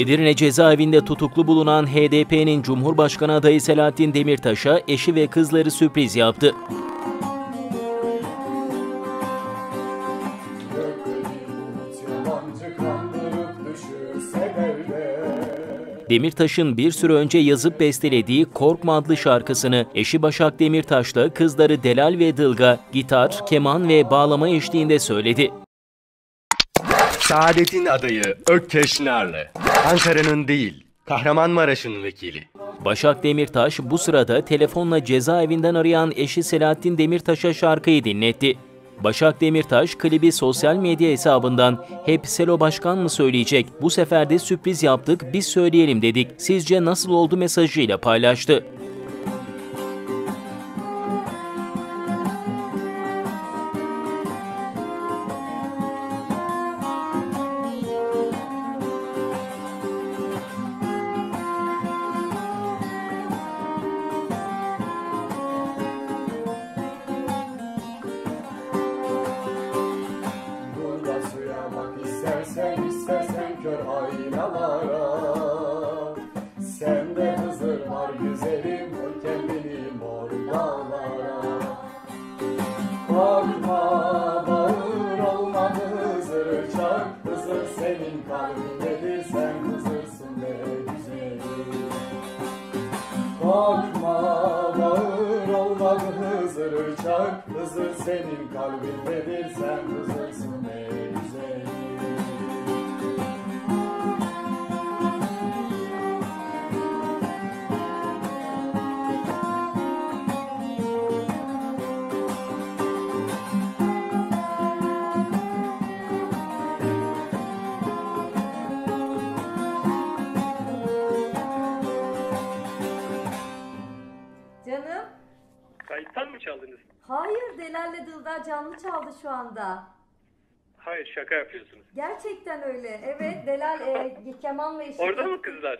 Edirne cezaevinde tutuklu bulunan HDP'nin Cumhurbaşkanı adayı Selahattin Demirtaş'a eşi ve kızları sürpriz yaptı. Demirtaş'ın bir süre önce yazıp bestelediği Korkma adlı şarkısını eşi Başak Demirtaş'la kızları Delal ve Dılga gitar, keman ve bağlama eşliğinde söyledi. Saadet'in adayı Ökkeş Narlı. Ankara'nın değil, Kahramanmaraş'ın vekili. Başak Demirtaş bu sırada telefonla cezaevinden arayan eşi Selahattin Demirtaş'a şarkıyı dinletti. Başak Demirtaş klibi sosyal medya hesabından hep Selo Başkan mı söyleyecek? Bu sefer de sürpriz yaptık biz söyleyelim dedik. Sizce nasıl oldu mesajıyla paylaştı. İstersen istersen kör aynalara. Sen de Hızır var güzelim kendini mor dağlara. Korkma bağır olmadı Hızır çak. Hızır senin kalbindedir sen Hızırsın be güzelim. Korkma bağır olmadı Hızır çak. Hızır senin kalbindedir sen Hızırsın be güzelim Kayıttan mı çaldınız? Hayır Delal'le Dılda canlı çaldı şu anda. Hayır şaka yapıyorsunuz. Gerçekten öyle. Evet Delal e, keman ve eşlik Orada mı kızlar?